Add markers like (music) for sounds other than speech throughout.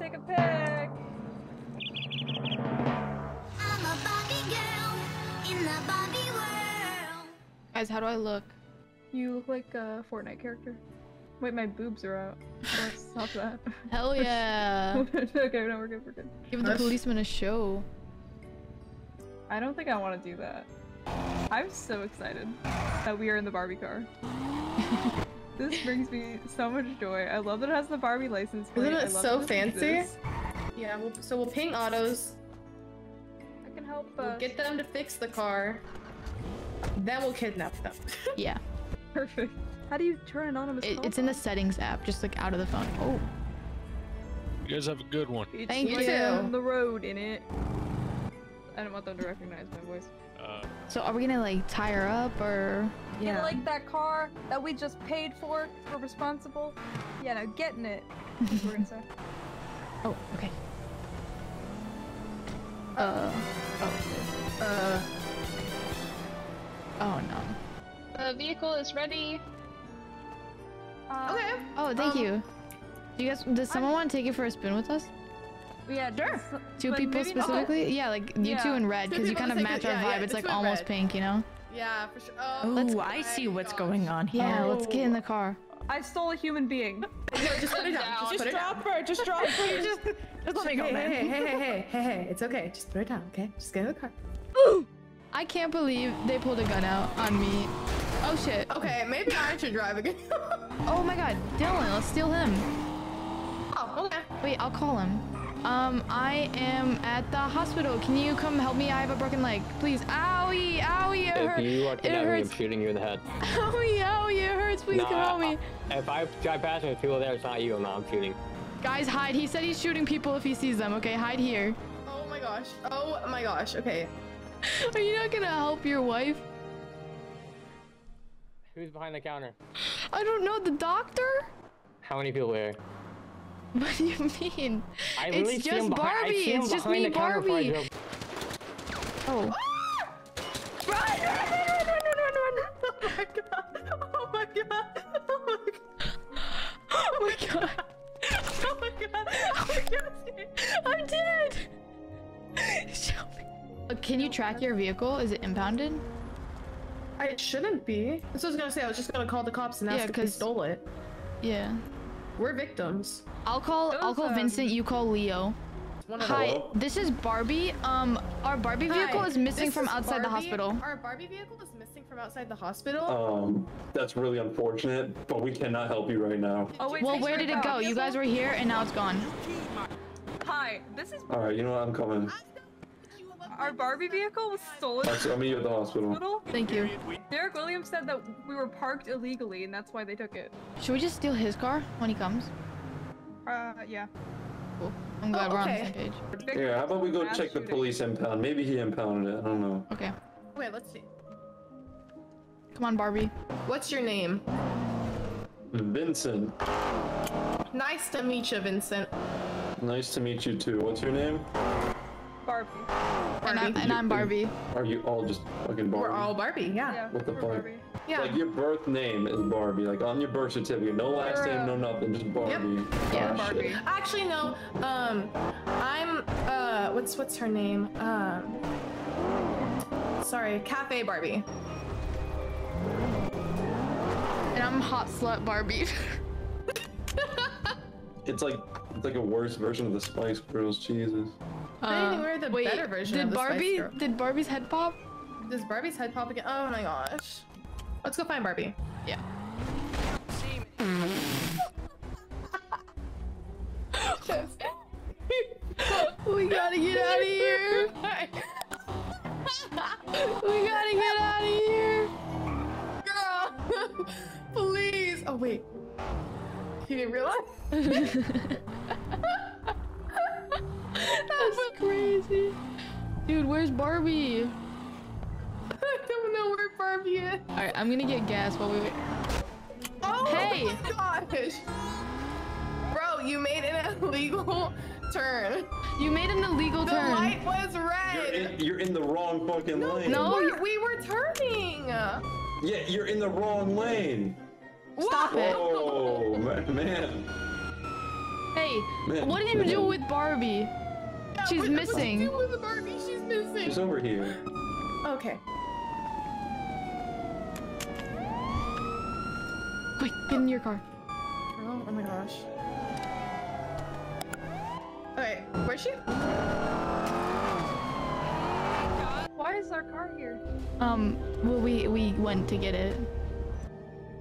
take a pic. I'm a Barbie girl in the Barbie world. Guys, how do I look? You look like a Fortnite character. Wait, my boobs are out. Let's (laughs) stop that. Hell (laughs) yeah. (laughs) okay, no, we're good, we're good. Give the policeman a show. I don't think I want to do that. I'm so excited that we are in the Barbie car. This brings me so much joy. I love that it has the Barbie license plate. Isn't I it love so that fancy? exists. Yeah, we'll, so we'll ping autos. I can help We'll uh, get them to fix the car. Then we'll kidnap them. (laughs) Yeah. Perfect. How do you turn anonymous It, phone it's in the settings app, just like out of the phone. Oh. You guys have a good one. It's Thank like you. on the road in it. I don't want them to recognize my voice. Uh, So are we gonna like tie her up or? You like that car that we just paid for. We're responsible. Yeah, now getting it. We're gonna say. Oh, okay. Uh. Oh. Uh, Oh no. The vehicle is ready. Uh, okay. Oh, thank Um, you. Do you guys? Does someone want to take it for a spin with us? Yeah, Sure. Two but people maybe not- specifically? Yeah, like you two in red, because you kind of match our yeah, vibe. yeah, it's like almost red. pink, you know? Yeah, for sure. Oh, Ooh, Let's- I see what's gosh. going on here. Yeah, let's get in the car. I stole a human being. (laughs) No, just put it down. Just, put it down. her. Just drop her. (laughs) Just, just let me go, Hey, man. hey, hey, hey, hey, (laughs) hey, hey, it's okay. Just put it down, okay? Just get in the car. Ooh! (gasps) I can't believe they pulled a gun out on me. Oh shit. Okay, maybe I should drive again. Oh my god, Dylan, let's steal him. oh, okay. Wait, I'll call him. Um, I am at the hospital. Can you come help me? I have a broken leg. Please. Owie, owie, it If hurts. you are It kidnapping me, I'm shooting you in the head. (laughs) Owie, owie, it hurts. Please come help me. If I drive past and people there, it's not you. I'm not. I'm shooting. Guys, hide. He said he's shooting people if he sees them. Okay, hide here. Oh my gosh. Oh my gosh. Okay. (laughs) Are you not gonna help your wife? Who's behind the counter? I don't know. The doctor? How many people there? (laughs) What do you mean? I it's see just him behind, I Barbie. It's just me, the counter before I Barbie. Oh. Run, run, run, run, run, run, run. Oh my god. Oh my god. Oh my god. Oh my god. Oh my god. My god. I'm dead. Show me. Can you track your vehicle? Is it impounded? I shouldn't be. That's what I was gonna say. I was just gonna call the cops and Yeah, ask if they 'cause- stole it. Yeah. We're victims. I'll call. I'll call um, Vincent. You call Leo. Hi, them. this is Barbie. Um, our Barbie vehicle Hi, is missing from is outside the Barbie. hospital. Our Barbie vehicle is missing from outside the hospital. Um, that's really unfortunate, but we cannot help you right now. Oh wait. Well, where did it go? car. You guys were here and now it's gone. Hi, this is All right, you know what? I'm coming. Our Barbie vehicle was stolen. I'll, I'll meet you at the hospital. Hospital. Thank you. Derek Williams said that we were parked illegally, and that's why they took it. Should we just steal his car when he comes? Uh, yeah. Cool. I'm glad Oh, we're on the okay. same page. Here, how about we go Mass check the police impound? Maybe he impounded it. I don't know. Okay. Wait, let's see. Come on, Barbie. What's your name? Vincent, Nice to meet you, Vincent. nice to meet you too. What's your name? Barbie. And I'm, and I'm Barbie. Are you all just fucking Barbie? We're all Barbie, yeah. Yeah. What the fuck? Barbie. Yeah. Like your birth name is Barbie. Like on your birth certificate, no last You're, name, no nothing, just Barbie. Yep. Yeah, Ah, shit. Barbie. Actually, no. Um, I'm uh, what's what's her name? Um, sorry, Cafe Barbie. And I'm hot slut Barbie. (laughs) It's like it's like a worse version of the Spice Girls. Jesus. I think we're the Uh, wait, better version did of the Spice Barbie? Did Barbie's head pop? Does Barbie's head pop again? Oh my gosh. Let's go find Barbie. Yeah. (laughs) we gotta get out of here. (laughs) we gotta get out of here. Girl, (laughs) please. Oh wait. You didn't realize? Crazy. Dude, where's Barbie? (laughs) I don't know where Barbie is. All right, I'm gonna get gas while we wait. Oh Hey! my gosh. Bro, you made an illegal turn. You made an illegal The turn. The light was You're red. in, you're in the wrong fucking lane. no. We were, we were turning. Yeah, you're in the wrong lane. Stop it. Whoa, ma- man. Hey, Hey, Man, what did you do with Barbie? She's What- missing. doing with the Barbie? She's missing. She's over here. Okay. Quick, get in your car. Oh, oh my gosh. Okay, where's she? Why is our car here? Um, well, we we went to get it,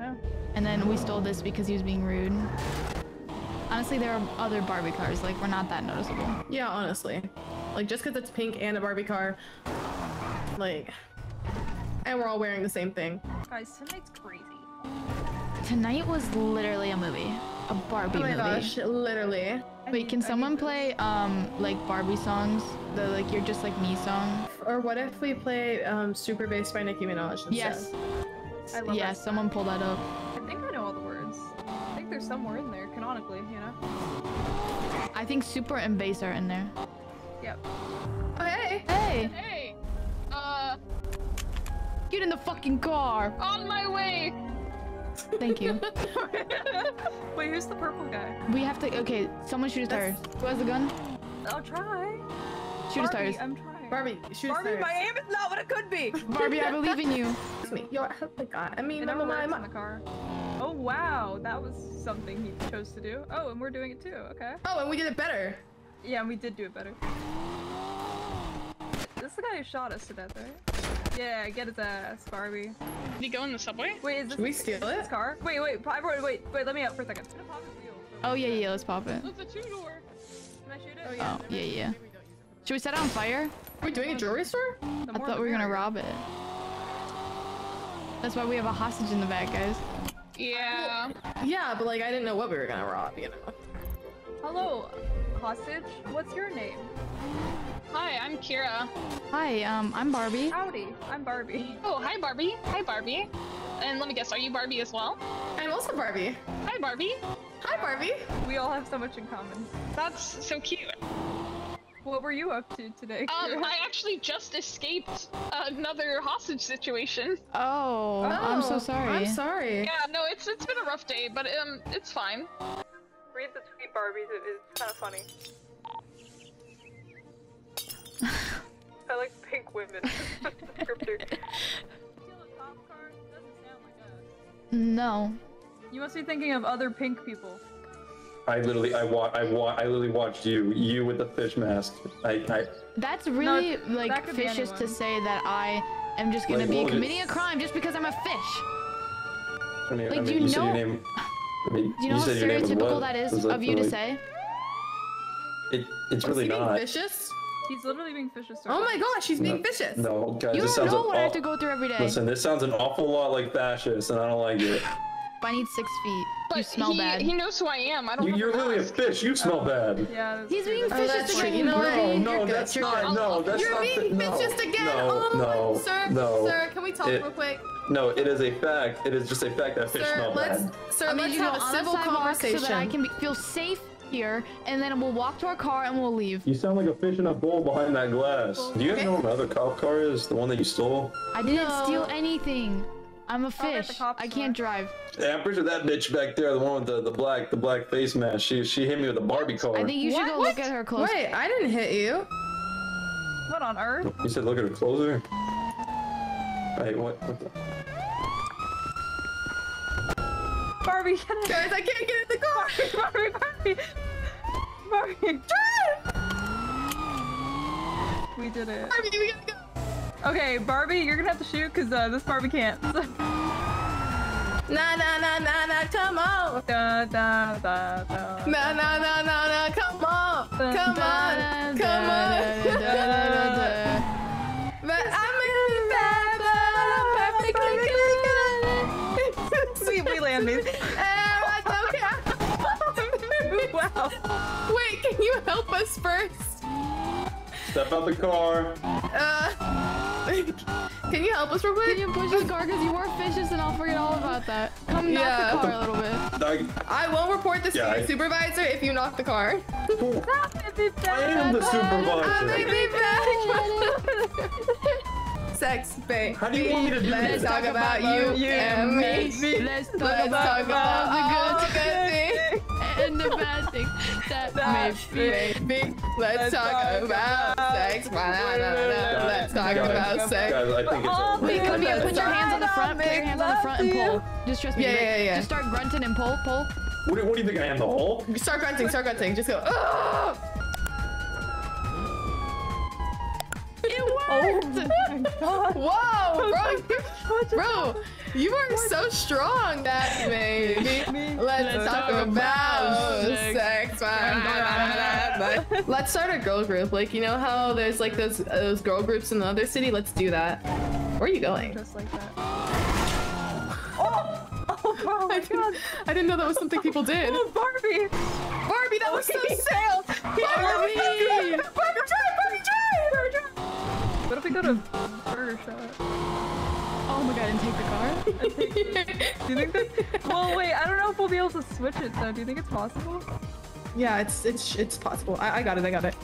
Oh. and then we stole this because he was being rude. Honestly, there are other Barbie cars. Like, we're not that noticeable. Yeah, honestly. Like, just because it's pink and a Barbie car, like, and we're all wearing the same thing. Guys, tonight's crazy. Tonight was literally a movie, a Barbie movie. Oh my movie. gosh, literally. Wait, can someone play um like Barbie songs? The like you're just like me song? Or what if we play um, Super Bass by Nicki Minaj instead? Yes. I love Yeah, that someone pull that up. I think somewhere in there, canonically, you know? I think super and bass are in there. Yep. Oh, hey! Hey, Hey, uh, get in the fucking car. on my way. Thank you. (laughs) Wait, who's the purple guy? we have to. Okay, someone shoot his tires. Who has the gun? I'll try. Shoot his Barbie, tires. I'm trying. Barbie, shoot Barbie, tires. my aim is not what it could be. Barbie, I believe in you. Excuse me. Yo, oh my god. I mean, It I'm never a in the car. Oh wow, that was something he chose to do. Oh, and we're doing it too. Okay. Oh, and we did it better. Yeah, and we did do it better. This is the guy who shot us to death, right? Yeah, get his ass, Barbie. Did he go in the subway? Wait, is this Should we steal his it? car? Wait, wait, pa- wait, wait, wait, let me out for a second. I'm gonna pop his wheel. Oh yeah, yeah. Let's pop it. It's a two door. Can I shoot it? Oh, yeah. Oh yeah, yeah. Should we set it on fire? Are we doing a jewelry store? The I thought we were gonna rob it. That's why we have a hostage in the back, guys. Yeah. Yeah, but like I didn't know what we were gonna rob, you know. Hello, hostage. What's your name? Hi, I'm Kira. Hi, um, I'm Barbie. Howdy, I'm Barbie. Oh, hi, Barbie. Hi, Barbie. And let me guess, are you Barbie as well? I'm also Barbie. Hi, Barbie. Hi, Barbie. We all have so much in common. That's so cute. What were you up to today? Um, I actually just escaped another hostage situation. Oh, oh, I'm so sorry. I'm sorry. Yeah, no, it's it's been a rough day, but um, it's fine. Read the tweet, Barbies. It is kind of funny. (laughs) I like pink women. (laughs) No. You must be thinking of other pink people. I literally, I wa- I wa- I literally watched you, you with the fish mask. I, I, That's really that like could vicious to say that I am just gonna Like, be what was committing a crime just because I'm a fish. I mean, Like, I mean, do you you know- your name. I mean, Do you know how said your name was stereotypical that is Was of you to say? It, it's Was really he being not. vicious? He's literally being vicious. Oh my gosh, he's being No. vicious. No, guys, You this don't sounds know an what I have to go through every day. Listen, this sounds an awful lot like fascist, and I don't like it. (laughs) I need six feet. But you smell he, bad. he knows who I am. I don't You, have you're to literally a fish. You smell bad. Yeah. He's being oh, that's Oh, true. that's vicious true. again. You know what? No, You're no, good, that's you're not. good. No, that's You're not. being the, no, vicious again. No, oh, no, sir, no. sir, can we talk It- real quick? No, it is a fact. It is just a fact that fish Sir, smell let's, bad. sir, I mean, let's you have a civil conversation. so that I can be, feel safe here, and then we'll walk to our car and we'll leave. You sound like a fish in a bowl behind that glass. Do you guys Okay. know what my other cop car is? The one that you stole? I didn't No. steal anything. I'm a I'll let the fish. I can't drive. Yeah, I'm pretty sure that bitch back there, the one with the, the black the black face mask, she she hit me with a Barbie car. I think you should What? go look at her close. Wait, I didn't hit you. What on earth? You said look at her closer. Wait, what? what the? Barbie, get (laughs) in. Guys, I can't get in the car. (laughs) Barbie, Barbie, Barbie. We did it. Barbie, we gotta go. Okay, Barbie, you're gonna have to shoot because uh, this Barbie can't. (laughs) Nah, nah, nah, nah, nah, come on. da, da, da, da. Nah, nah, nah, nah, nah, come on. Come on. Come on. But I'm in bad, but I'm perfectly good. (laughs) we, we land these. Okay. (laughs) wow. Wait, can you help us first? Step out the car. Uh, can you help us real Can quick? you push the car because you were fishes and I'll forget all about that. Come knock Yeah. the car a little bit. I, I will report this Yeah, to I- your supervisor if you knock the car. I am the I'm supervisor. gonna be back. Sex, babe. How do you want me to do Let's this? talk about you, you and me. Let's talk Let's about, talk about all all the the good good things. And and the bad things that, That may be. Baby, let's talk about sex. Let's talk Guys, about sex. Guys, I think it's oh, over. Wait, come here. Put your hands on the front. Put your hands on the front and pull. Just trust me. Yeah, yeah, yeah. Just start grunting and pull, pull. What, do- what do you think I am, the hole? Start grunting, start grunting. Just go. "Ugh." It worked. (laughs) Oh Whoa, (laughs) bro, (laughs) bro, you are so strong, that baby. Let's talk about sex. Let's start a girl group. Like you know how there's like those those girl groups in the other city. Let's do that. Where are you going? Just like that. (gasps) Oh, oh! Oh my I god! didn't, I didn't know that was something people oh, did. Oh, Barbie! Barbie, that was so sad. Shot? Oh my god, (laughs) and take the car? Do you think that? Well, wait. I don't know if we'll be able to switch it though. Do you think it's possible? Yeah, it's it's it's possible. I, I got it. I got it.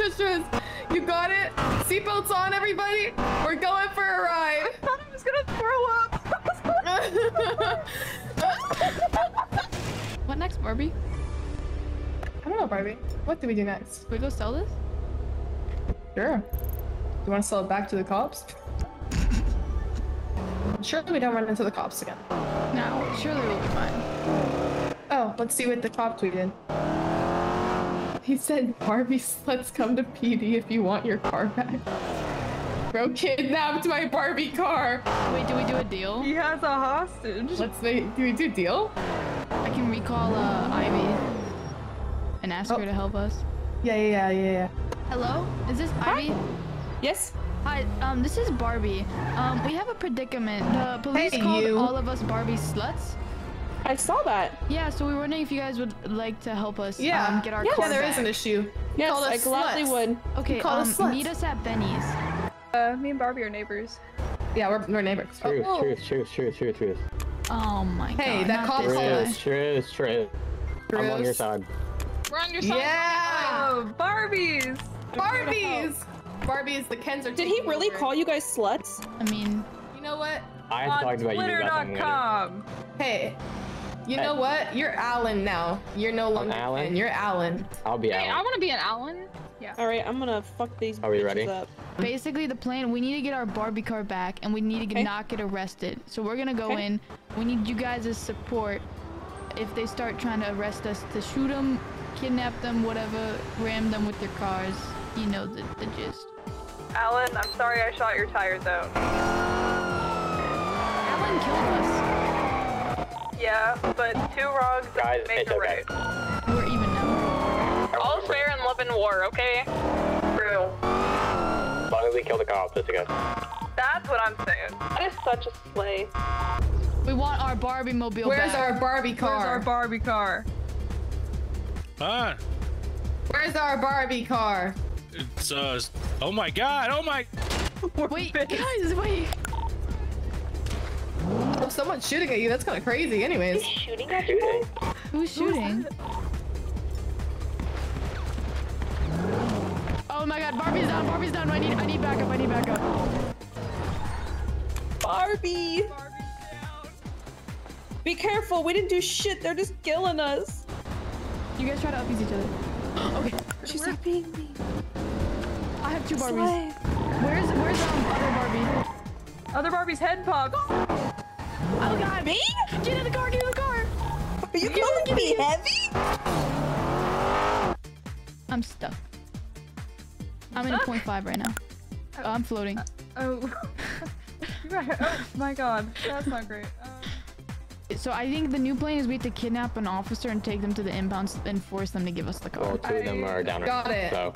I believe. Trust, trust, trust. You got it. Seatbelts on, everybody. We're going for a ride. I thought I was gonna throw up. (laughs) What next, Barbie? I don't know, Barbie. What do we do next? we go sell this? Sure. You want to sell it back to the cops? (laughs) Surely we don't run into the cops again. No, surely we'll be fine. Oh, let's see what the cop tweeted. He said, Barbie sluts come to PD if you want your car back. Bro kidnapped my Barbie car. Wait, do we do a deal? He has a hostage. Let's make, do we do deal? I can recall uh, Ivy and ask Oh. her to help us. Yeah, yeah, yeah, yeah, yeah. Hello? Is this Ivy? Yes. Hi, um, this is Barbie. Um, we have a predicament. The police Hey, called you. all of us Barbie sluts. I saw that. Yeah, so we were wondering if you guys would like to help us Yeah. um, get our yeah, car there back. is an issue. Yes, called I us gladly sluts. would. Okay, call um, us meet us at Benny's. Uh, me and Barbie are neighbors. Yeah, we're, we're neighbors. Truth, Oh, truth, truth, truth, truth, truth. Oh my god. Hey, that cop called us. Truth, truth, truth. I'm on your side. We're on your side. Yeah! Oh, Barbies! Barbies! Barbies, the Kens are Did he really over. call you guys sluts? I mean, You know what? I have On talked about you guys on Twitter. Twitter.com. Hey, you know what? You're Alan now. You're no longer Alan? Ken. You're Alan. I'll be Hey, I want to be an Alan. Yeah. All right, I'm gonna fuck these Are we ready? up. basically the plan, we need to get our Barbie car back and we need to get, not get arrested. So we're gonna go Okay. in. We need you guys' support. If they start trying to arrest us, to shoot them, kidnap them, whatever, ram them with their cars. You know the, the gist. Alan, I'm sorry I shot your tires out. Us. But two wrongs Guys, make it's a okay. right. We're even now. All's fair in love and war, okay? True. As long as we kill the cops, it's okay. That's what I'm saying. That is such a slay. We want our Barbie mobile Where's back. our Barbie car? Where's our Barbie car? Ah, Where's our Barbie car? it's uh. Oh my God! Oh my. Wait, guys, wait. Someone's shooting at you. That's kind of crazy. Anyways. Shooting at you? Who's shooting? Oh my god, Barbie's down, Barbie's down. I need I need backup, I need backup. Barbie! Be careful, we didn't do shit, they're just killing us. You guys try to uppies each other. (gasps) okay. She's not me. I have two Barbies. Slay. Where's where's um other Barbie? Other Barbie's head popped. Oh god. Me? Get in the car, get in the car. Are you calling me heavy? I'm stuck. I'm in a five right now. Oh. I'm floating. Uh, oh. (laughs) oh my god. That's not great. Um. So I think the new plan is we have to kidnap an officer and take them to the impound and force them to give us the car. Well, two of them are down got it. so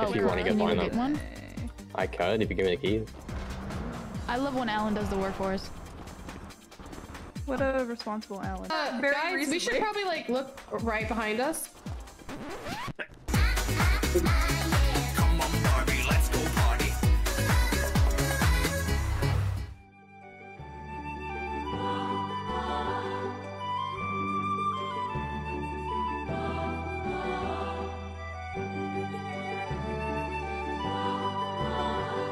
if oh, you want to get find them. One? I could if you give me the keys. I love when Alan does the work for us. What a responsible Alan. Uh, guys, we should probably like look right behind us. (laughs)